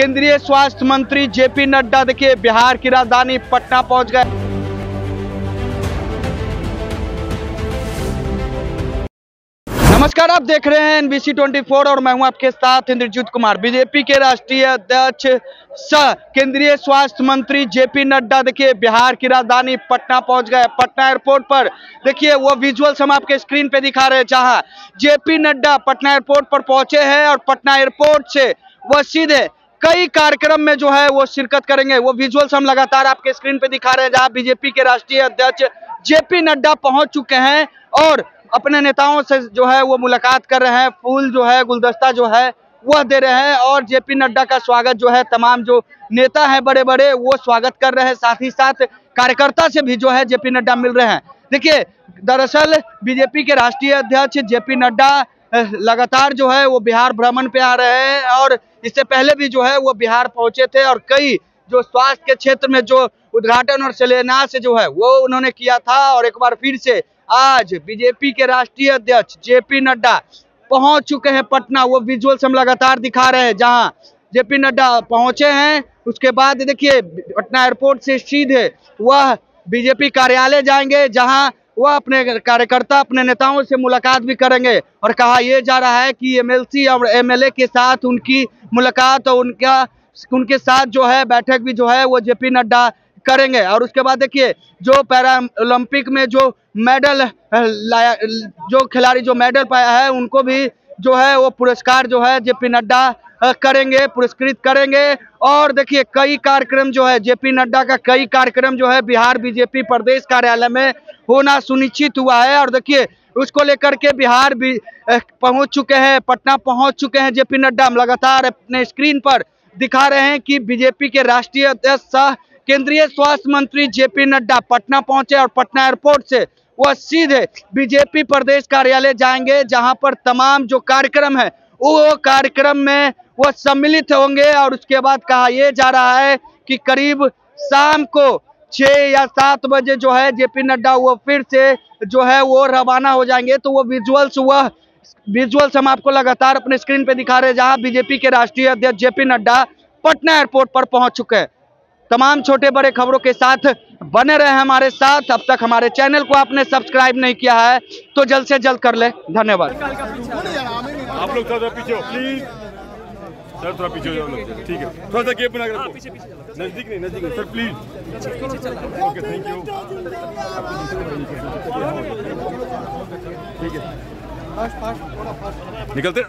केंद्रीय स्वास्थ्य मंत्री जेपी नड्डा देखिए, बिहार की राजधानी पटना पहुँच गए। नमस्कार, आप देख रहे हैं एनबीसी 24 और मैं हूँ आपके साथ इंद्रजीत कुमार। बीजेपी के राष्ट्रीय अध्यक्ष सह केंद्रीय स्वास्थ्य मंत्री जेपी नड्डा देखिए, बिहार की राजधानी पटना पहुँच गए। पटना एयरपोर्ट पर देखिए, वो विजुअल्स हम आपके स्क्रीन पे दिखा रहे हैं, जहाँ जेपी नड्डा पटना एयरपोर्ट पर पहुँचे हैं और पटना एयरपोर्ट से वह सीधे कई कार्यक्रम में जो है वो शिरकत करेंगे। वो विजुअल्स हम लगातार आपके स्क्रीन पे दिखा रहे हैं, जहाँ बीजेपी के राष्ट्रीय अध्यक्ष जेपी नड्डा पहुँच चुके हैं और अपने नेताओं से जो है वो मुलाकात कर रहे हैं। फूल जो है, गुलदस्ता जो है, वह दे रहे हैं और जेपी नड्डा का स्वागत जो है, तमाम जो नेता हैं बड़े बड़े वो स्वागत कर रहे हैं। साथ ही साथ कार्यकर्ता से भी जो है जेपी नड्डा मिल रहे हैं। देखिए, दरअसल बीजेपी के राष्ट्रीय अध्यक्ष जेपी नड्डा लगातार जो है वो बिहार भ्रमण पे आ रहे हैं और इससे पहले भी जो है वो बिहार पहुँचे थे और कई जो स्वास्थ्य के क्षेत्र में जो उद्घाटन और शिलान्यास जो है वो उन्होंने किया था और एक बार फिर से आज बीजेपी के राष्ट्रीय अध्यक्ष जेपी नड्डा पहुँच चुके हैं पटना। वो विजुअल्स हम लगातार दिखा रहे हैं, जहाँ जेपी नड्डा पहुँचे हैं, उसके बाद देखिए, पटना एयरपोर्ट से सीधे वह बीजेपी कार्यालय जाएँगे, जहाँ वह अपने कार्यकर्ता, अपने नेताओं से मुलाकात भी करेंगे और कहा यह जा रहा है कि एमएलसी और एमएलए के साथ उनकी मुलाकात और उनका, उनके साथ जो है, बैठक भी जो है, वो जेपी नड्डा करेंगे। और उसके बाद देखिए, जो पैरा ओलंपिक में जो मेडल लाया, जो खिलाड़ी जो मेडल पाया है, उनको भी जो है, वो पुरस्कार जो है, जेपी नड्डा करेंगे, पुरस्कृत करेंगे। और देखिए, कई कार्यक्रम जो है, जेपी नड्डा का कई कार्यक्रम जो है, बिहार बीजेपी प्रदेश कार्यालय में होना सुनिश्चित हुआ है। और देखिए, उसको लेकर के बिहार भी पहुँच चुके हैं, पटना पहुँच चुके हैं जेपी नड्डा। हम लगातार अपने स्क्रीन पर दिखा रहे हैं कि बीजेपी के राष्ट्रीय अध्यक्ष केंद्रीय स्वास्थ्य मंत्री जेपी नड्डा पटना पहुँचे और पटना एयरपोर्ट से वह सीधे बीजेपी प्रदेश कार्यालय जाएँगे, जहाँ पर तमाम जो कार्यक्रम है, वो कार्यक्रम में वह सम्मिलित होंगे और उसके बाद कहा यह जा रहा है कि करीब शाम को छः या सात बजे जो है जेपी नड्डा, वो फिर से जो है वो रवाना हो जाएँगे। तो वो विजुअल्स वह विजुअल्स हम आपको लगातार अपने स्क्रीन पे दिखा रहे हैं, जहाँ बीजेपी के राष्ट्रीय अध्यक्ष जेपी नड्डा पटना एयरपोर्ट पर पहुँच चुके हैं। तमाम छोटे बड़े खबरों के साथ बने रहे हमारे साथ। अब तक हमारे चैनल को आपने सब्सक्राइब नहीं किया है तो जल्द से जल्द कर ले। धन्यवाद। आप लोग पीछे प्लीज़ सर थोड़ा पीछे हो जाओ ठीक है। थोड़ा सा गैप बना कर रखो। नज़दीक नहीं नज़दीक नहीं। Sir please okay thank you ठीक है। निकलते